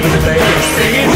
over the place, singing.